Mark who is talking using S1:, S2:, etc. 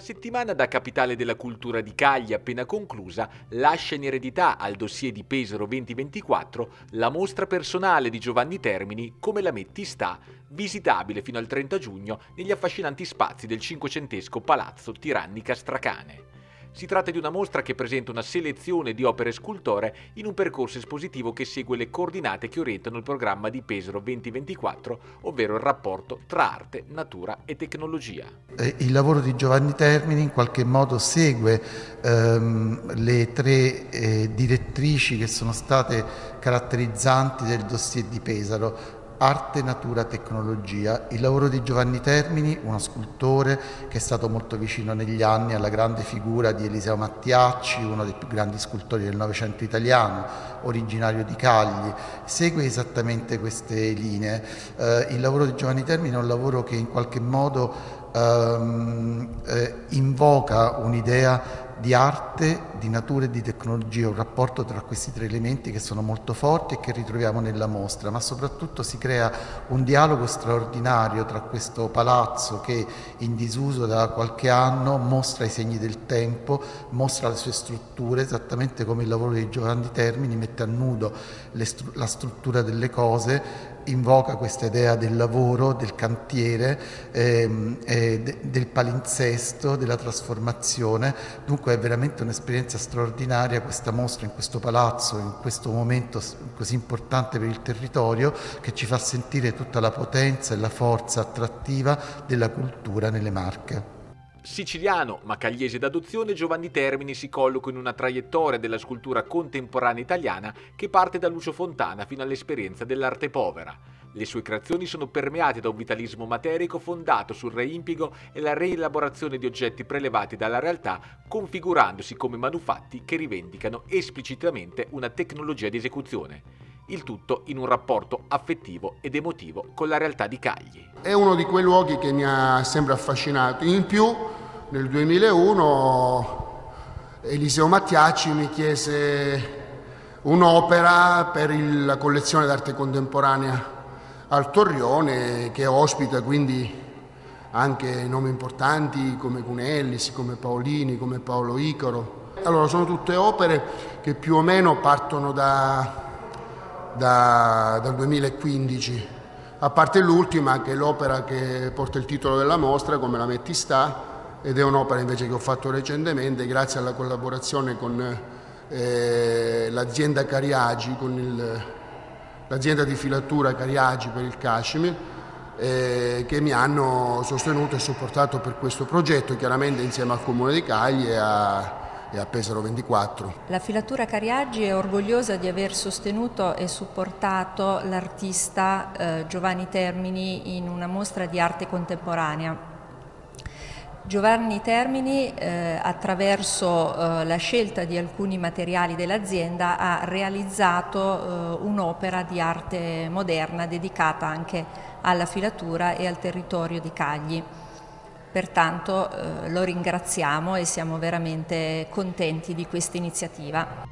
S1: settimana da Capitale della Cultura di Cagli appena conclusa lascia in eredità al dossier di Pesaro 2024 la mostra personale di Giovanni Termini Come la metti sta, visitabile fino al 30 giugno negli affascinanti spazi del cinquecentesco Palazzo Tirannica Stracane. Si tratta di una mostra che presenta una selezione di opere scultore in un percorso espositivo che segue le coordinate che orientano il programma di Pesaro 2024, ovvero il rapporto tra arte, natura e tecnologia.
S2: Eh, il lavoro di Giovanni Termini in qualche modo segue ehm, le tre eh, direttrici che sono state caratterizzanti del dossier di Pesaro, Arte, Natura, Tecnologia. Il lavoro di Giovanni Termini, uno scultore che è stato molto vicino negli anni alla grande figura di Eliseo Mattiacci, uno dei più grandi scultori del Novecento italiano, originario di Cagli, segue esattamente queste linee. Eh, il lavoro di Giovanni Termini è un lavoro che in qualche modo ehm, eh, invoca un'idea di arte, di natura e di tecnologia, un rapporto tra questi tre elementi che sono molto forti e che ritroviamo nella mostra, ma soprattutto si crea un dialogo straordinario tra questo palazzo che in disuso da qualche anno mostra i segni del tempo, mostra le sue strutture, esattamente come il lavoro di Giovanni Termini mette a nudo la struttura delle cose invoca questa idea del lavoro, del cantiere, ehm, eh, de, del palinsesto, della trasformazione. Dunque è veramente un'esperienza straordinaria questa mostra in questo palazzo, in questo momento così importante per il territorio, che ci fa sentire tutta la potenza e la forza attrattiva della cultura nelle Marche.
S1: Siciliano, ma cagliese d'adozione, Giovanni Termini si colloca in una traiettoria della scultura contemporanea italiana che parte da Lucio Fontana fino all'esperienza dell'arte povera. Le sue creazioni sono permeate da un vitalismo materico fondato sul reimpiego e la rielaborazione di oggetti prelevati dalla realtà, configurandosi come manufatti che rivendicano esplicitamente una tecnologia di esecuzione. Il tutto in un rapporto affettivo ed emotivo con la realtà di Cagli.
S3: È uno di quei luoghi che mi ha sempre affascinato. In più, nel 2001 Eliseo Mattiacci mi chiese un'opera per il, la collezione d'arte contemporanea al Torrione che ospita quindi anche nomi importanti come Cunellis, come Paolini, come Paolo Icaro. Allora sono tutte opere che più o meno partono da, da, dal 2015, a parte l'ultima che è l'opera che porta il titolo della mostra, come la metti sta, ed è un'opera invece che ho fatto recentemente grazie alla collaborazione con eh, l'azienda Cariagi, con l'azienda di filatura Cariagi per il Kashmir, eh, che mi hanno sostenuto e supportato per questo progetto, chiaramente insieme al Comune di Cagli e a, e a Pesaro 24.
S4: La filatura Cariaggi è orgogliosa di aver sostenuto e supportato l'artista eh, Giovanni Termini in una mostra di arte contemporanea Giovanni Termini, eh, attraverso eh, la scelta di alcuni materiali dell'azienda, ha realizzato eh, un'opera di arte moderna dedicata anche alla filatura e al territorio di Cagli. Pertanto eh, lo ringraziamo e siamo veramente contenti di questa iniziativa.